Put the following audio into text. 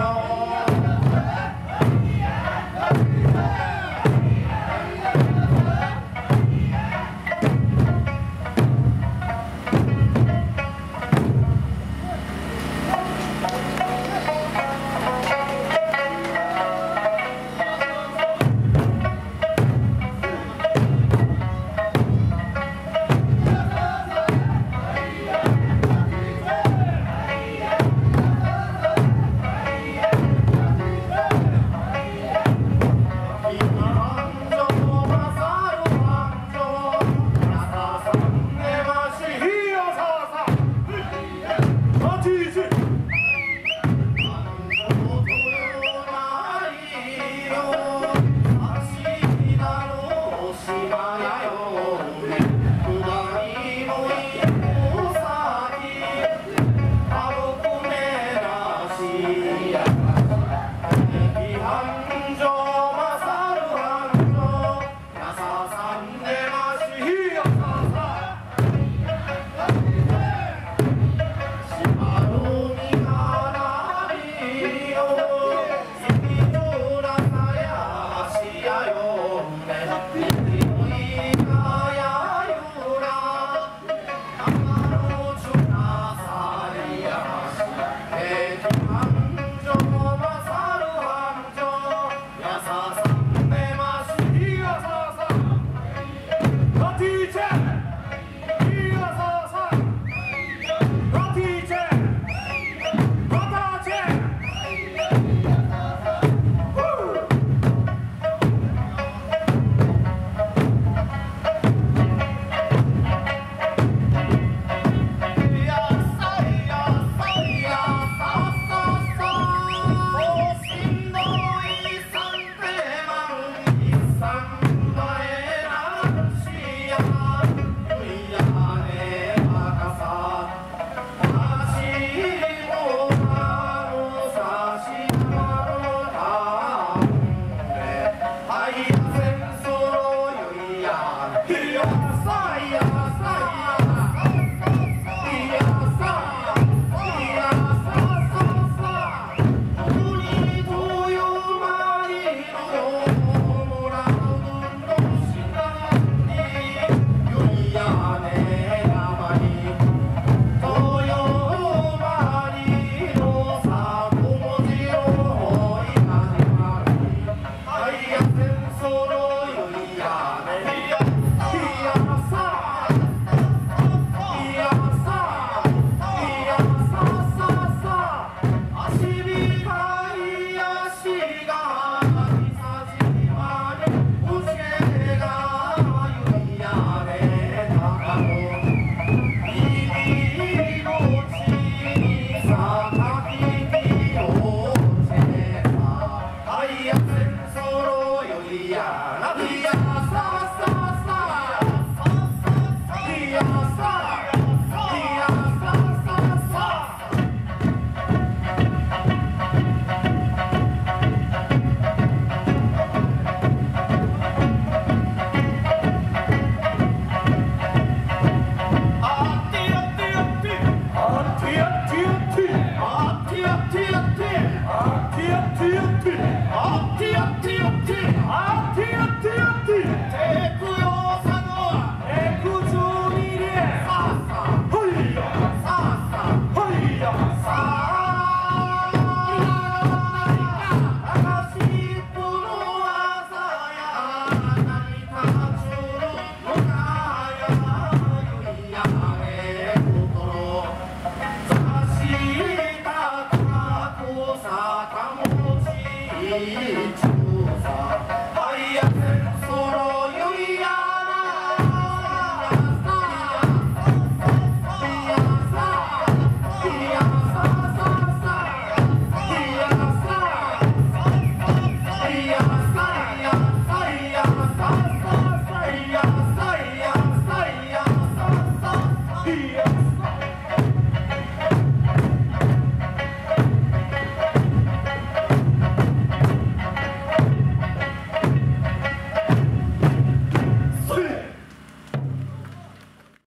Paul. Yeah.